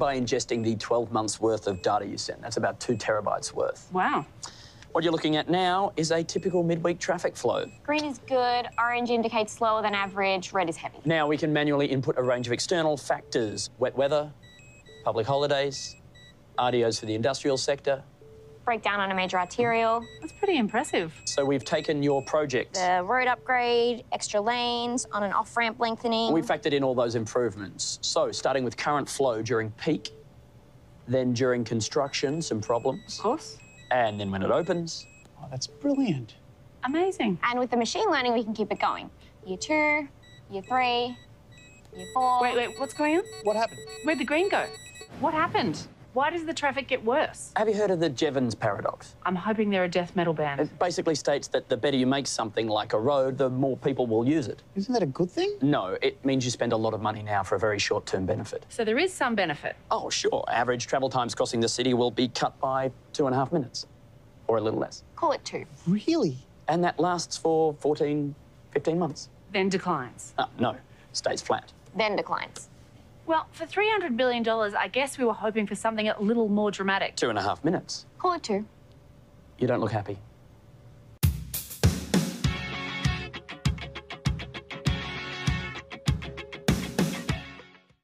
by ingesting the 12 months worth of data you sent. That's about two terabytes worth. Wow. What you're looking at now is a typical midweek traffic flow. Green is good, orange indicates slower than average, red is heavy. Now we can manually input a range of external factors wet weather, public holidays, RDOs for the industrial sector. Breakdown on a major arterial, That's pretty impressive. So we've taken your project. the road upgrade, extra lanes, on and off ramp lengthening. We factored in all those improvements. So, starting with current flow during peak, then during construction, some problems, Of course. and then when it opens, Oh, that's brilliant. Amazing. And with the machine learning, we can keep it going. Year two, year three, year four. Wait, wait, what's going on? What happened? Where'd the green go? What happened? Why does the traffic get worse? have you heard of the Jevons paradox? I'm hoping they're a death metal band. It basically states that the better you make something like a road, the more people will use it. Isn't that a good thing? No, it means you spend a lot of money now for a very short term benefit. So there is some benefit. Oh, sure. Average travel times crossing the city will be cut by two and a half minutes, or a little less. Call it two. Really? And that lasts for 14, 15 months. Then declines. Ah, no, stays flat. Then declines. Well, for $300 billion, I guess we were hoping for something a little more dramatic. Two and a half minutes. Call it two. You don't look happy.